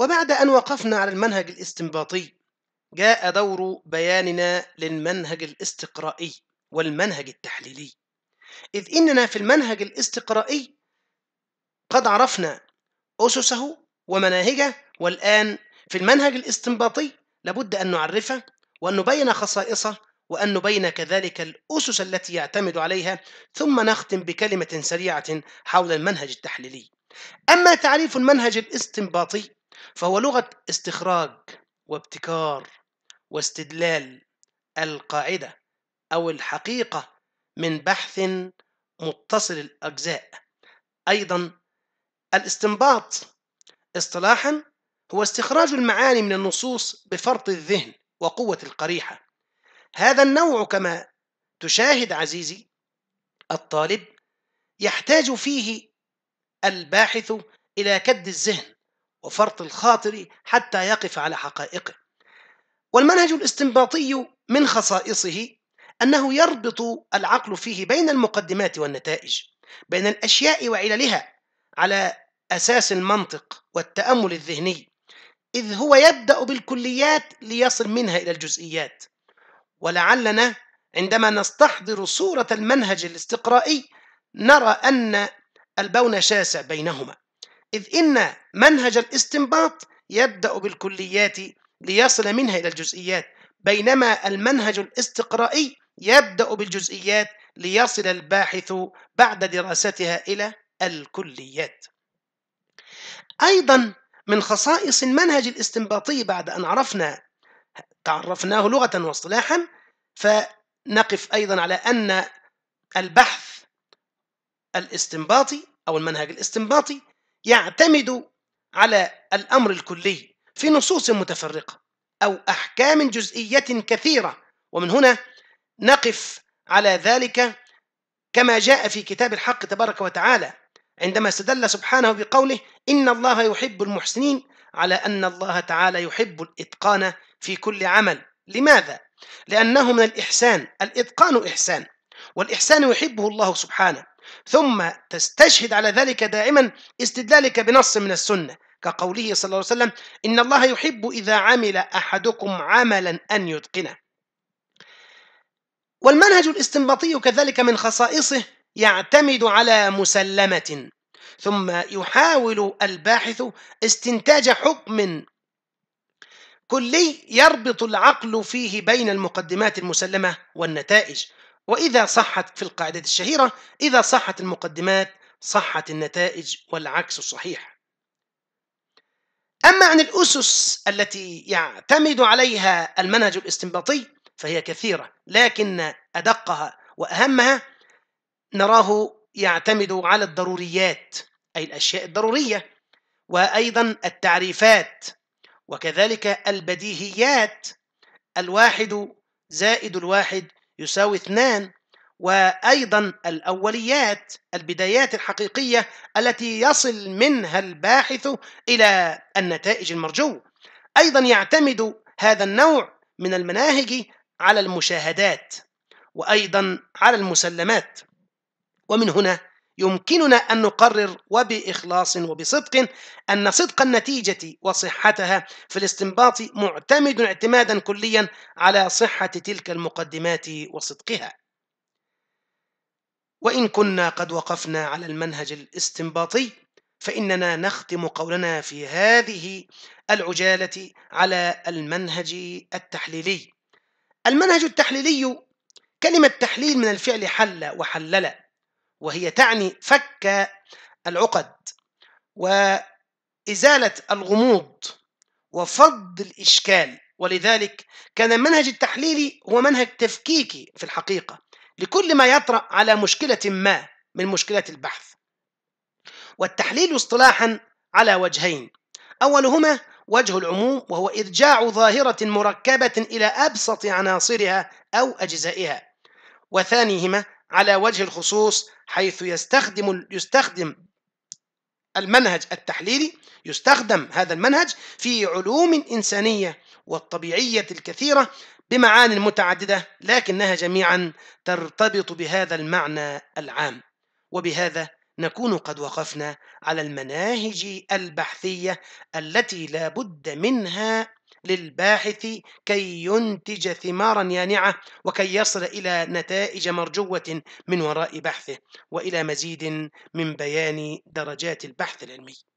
وبعد أن وقفنا على المنهج الاستنباطي جاء دور بياننا للمنهج الاستقرائي والمنهج التحليلي. إذ إننا في المنهج الاستقرائي قد عرفنا أسسه ومناهجه والآن في المنهج الاستنباطي لابد أن نعرفه وأن نبين خصائصه وأن نبين كذلك الأسس التي يعتمد عليها ثم نختم بكلمة سريعة حول المنهج التحليلي. أما تعريف المنهج الاستنباطي فهو لغة استخراج وابتكار واستدلال القاعدة أو الحقيقة من بحث متصل الأجزاء. أيضا الاستنباط اصطلاحا هو استخراج المعاني من النصوص بفرط الذهن وقوة القريحة. هذا النوع كما تشاهد عزيزي الطالب يحتاج فيه الباحث إلى كد الذهن وفرط الخاطر حتى يقف على حقائقه. والمنهج الاستنباطي من خصائصه أنه يربط العقل فيه بين المقدمات والنتائج بين الأشياء وعللها على أساس المنطق والتأمل الذهني إذ هو يبدأ بالكليات ليصل منها إلى الجزئيات. ولعلنا عندما نستحضر صورة المنهج الاستقرائي نرى أن البون شاسع بينهما. إذ إن منهج الاستنباط يبدأ بالكليات ليصل منها إلى الجزئيات بينما المنهج الاستقرائي يبدأ بالجزئيات ليصل الباحث بعد دراستها إلى الكليات. أيضا من خصائص المنهج الاستنباطي بعد أن عرفنا تعرفناه لغة واصطلاحا فنقف أيضا على أن البحث الاستنباطي أو المنهج الاستنباطي يعتمد على الأمر الكلي في نصوص متفرقة أو أحكام جزئية كثيرة. ومن هنا نقف على ذلك كما جاء في كتاب الحق تبارك وتعالى عندما استدل سبحانه بقوله إن الله يحب المحسنين على أن الله تعالى يحب الإتقان في كل عمل. لماذا؟ لأنه من الإحسان الإتقان إحسان والإحسان يحبه الله سبحانه. ثم تستشهد على ذلك دائما استدلالك بنص من السنة كقوله صلى الله عليه وسلم إن الله يحب إذا عمل أحدكم عملا أن يتقنه. والمنهج الاستنباطي كذلك من خصائصه يعتمد على مسلمة ثم يحاول الباحث استنتاج حكم كلي يربط العقل فيه بين المقدمات المسلمة والنتائج. وإذا صحت في القاعدة الشهيرة إذا صحت المقدمات صحت النتائج والعكس صحيح. أما عن الأسس التي يعتمد عليها المنهج الاستنباطي فهي كثيرة لكن أدقها وأهمها نراه يعتمد على الضروريات أي الأشياء الضرورية وأيضا التعريفات وكذلك البديهيات. الواحد زائد الواحد يساوي اثنان وأيضا الأوليات البدايات الحقيقية التي يصل منها الباحث إلى النتائج المرجو. أيضا يعتمد هذا النوع من المناهج على المشاهدات وأيضا على المسلمات. ومن هنا يمكننا أن نقرر وبإخلاص وبصدق أن صدق النتيجة وصحتها في الاستنباط معتمد اعتمادا كليا على صحة تلك المقدمات وصدقها. وإن كنا قد وقفنا على المنهج الاستنباطي فإننا نختم قولنا في هذه العجالة على المنهج التحليلي. المنهج التحليلي كلمة تحليل من الفعل حل وحلل. وهي تعني فك العقد وإزالة الغموض وفض الإشكال. ولذلك كان المنهج التحليلي هو منهج تفكيكي في الحقيقة لكل ما يطرأ على مشكلة ما من مشكلات البحث. والتحليل اصطلاحا على وجهين أولهما وجه العموم وهو إرجاع ظاهرة مركبة إلى أبسط عناصرها أو أجزائها وثانيهما على وجه الخصوص حيث يستخدم يستخدم المنهج التحليلي يستخدم هذا المنهج في علوم إنسانية والطبيعية الكثيرة بمعان متعددة لكنها جميعا ترتبط بهذا المعنى العام. وبهذا نكون قد وقفنا على المناهج البحثية التي لا بد منها للباحث كي ينتج ثمارا يانعة وكي يصل إلى نتائج مرجوة من وراء بحثه وإلى مزيد من بيان درجات البحث العلمي.